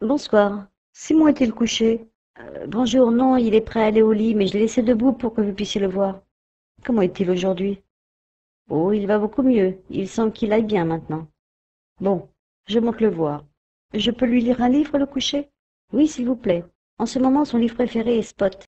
Bonsoir. Simon est-il couché? Euh, bonjour, non, il est prêt à aller au lit, mais je l'ai laissé debout pour que vous puissiez le voir. Comment est-il aujourd'hui? Oh, il va beaucoup mieux. Il semble qu'il aille bien maintenant. Bon, je monte le voir. Je peux lui lire un livre le coucher? Oui, s'il vous plaît. En ce moment, son livre préféré est Spot.